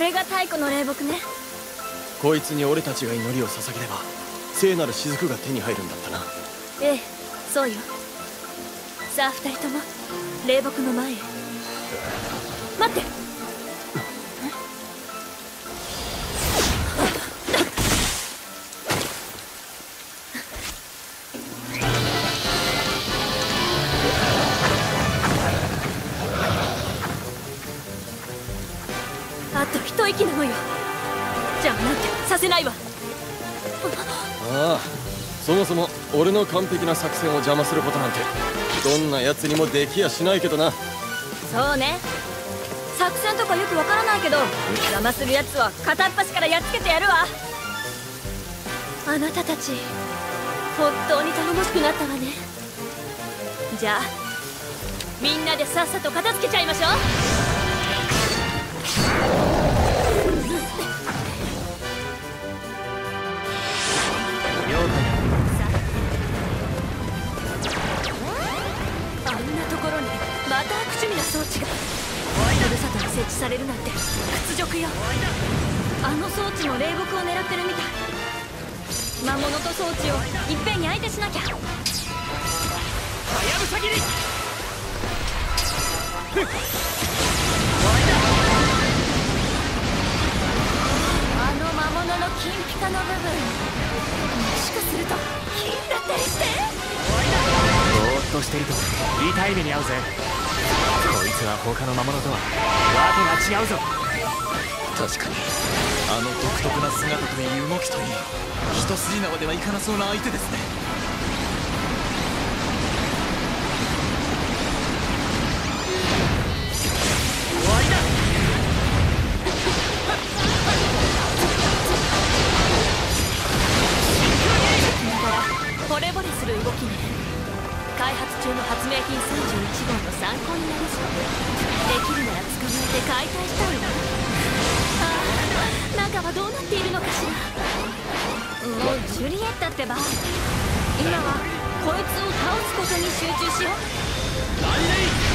れが太古の霊木ね。こいつに俺たちが祈りを捧げれば聖なる雫が手に入るんだったな。ええそうよ。さあ二人とも霊木の前へ。待って邪魔なんてさせないわ。ああそもそも俺の完璧な作戦を邪魔することなんてどんな奴にもできやしないけどな。そうね。作戦とかよくわからないけど邪魔するやつは片っ端からやっつけてやるわ。あなたたち本当に頼もしくなったわね。じゃあみんなでさっさと片付けちゃいましょう設置されるなんて屈辱よ。あの装置も霊木を狙ってるみたい。魔物と装置をいっぺんに相手しなきゃ。はやぶさ切りあの魔物の金ピカの部分。もしかすると金だったりして。ぼーっとしてると痛い目に遭うぜつは他の魔物とはわけが違うぞ。確かにあの独特な姿といい動きといい一筋縄ではいかなそうな相手ですね。終わりだ。惚れ惚れする動きね開発中の発明品31号の参考になりそうできるなら捕まえて解体したいわああ中はどうなっているのかしらもうジュリエッタってば今はこいつを倒すことに集中しよう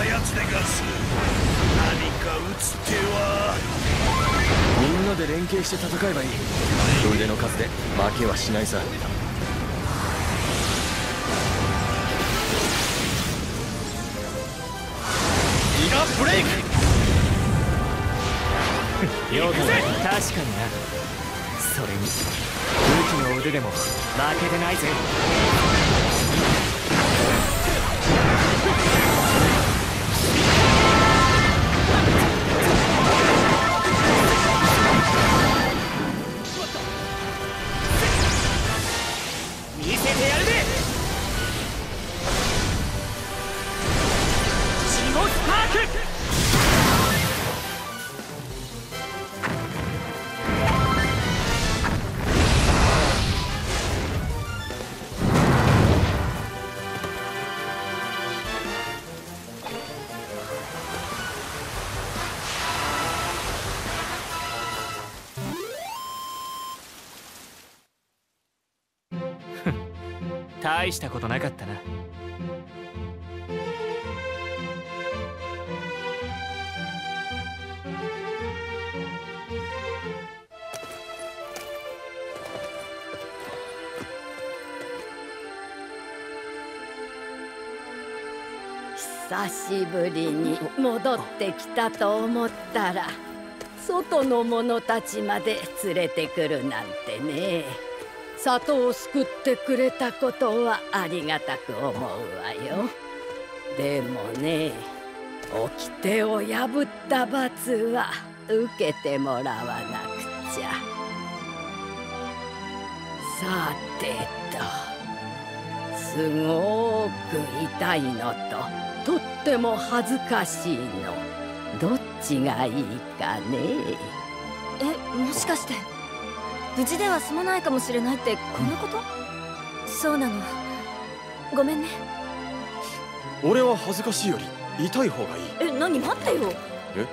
なやつでガス。何か打つ手は。みんなで連携して戦えばいい。腕の数で負けはしないさ。ギガブレイク。よく確かにな。それに。武器の腕でも負けてないぜ大したことなかったな。久しぶりに戻ってきたと思ったら外の者たちまで連れてくるなんてね。里を救ってくれたことはありがたく思うわよ。でもね掟を破った罰は受けてもらわなくちゃ。さてとすごく痛いのととっても恥ずかしいの。どっちがいいかね。えもしかして。無事では済まないかもしれないってこのこと、そうなの。ごめんね。俺は恥ずかしいより痛い方がいい。え何？待ってよ。え？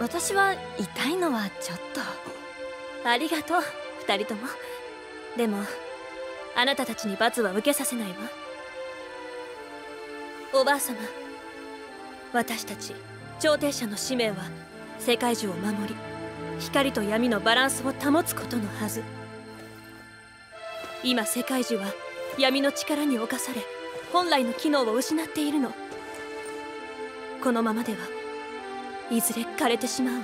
私は痛いのはちょっと。ありがとう。二人とも。でもあなたたちに罰は受けさせないわ。おばあ様私たち調停者の使命は世界中を守り光と闇のバランスを保つことのはず。今世界中は闇の力に侵され本来の機能を失っているの。このままではいずれ枯れてしまうわ。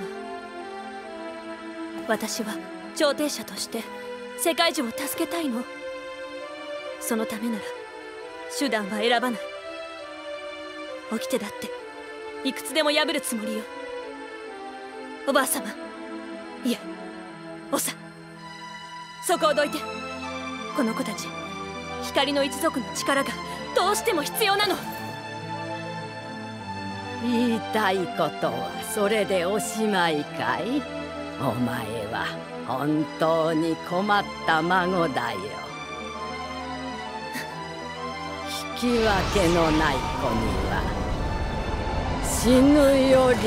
私は調停者として世界中を助けたいの。そのためなら手段は選ばない。起きてだっていくつでも破るつもりよ。おばあ様。いえおさそこをどいて。この子たち光の一族の力がどうしても必要なの。言いたいことはそれでおしまいかい？お前は本当に困った孫だよ。引き分けのない子には死ぬより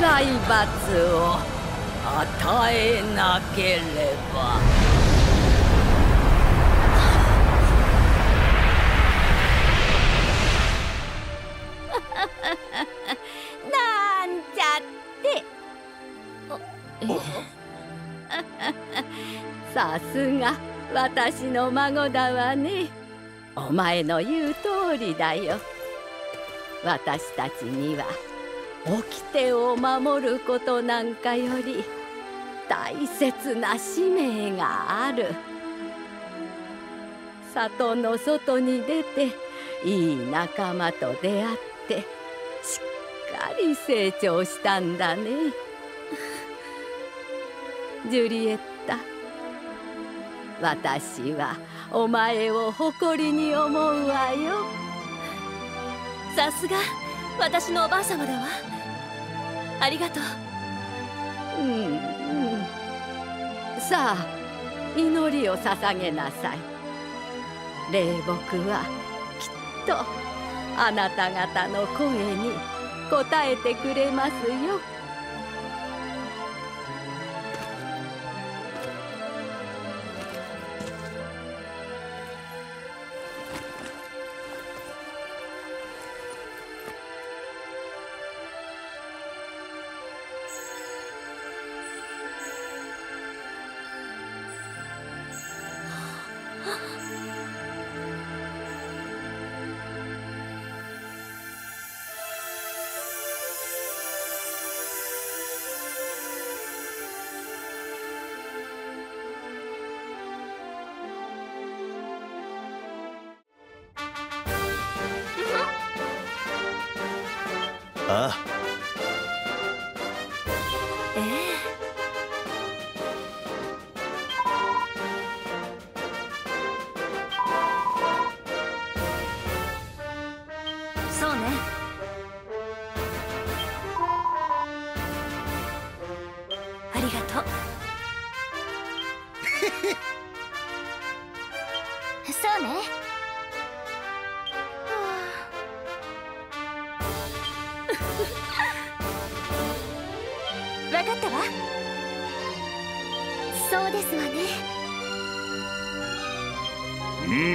辛い罰を。与えなければ。なんちゃって。さすが私の孫だわね。お前の言う通りだよ。私たちには掟を守ることなんかより大切な使命がある。里の外に出ていい仲間と出会ってしっかり成長したんだね。ジュリエッタ私はお前を誇りに思うわよ。さすが私のおばあ様だわありがとう。うんうんさあ祈りを捧げなさい。霊木はきっとあなた方の声に応えてくれますよ。そうね。分かったわ。そうですわね。うん。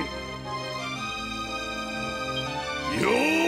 よ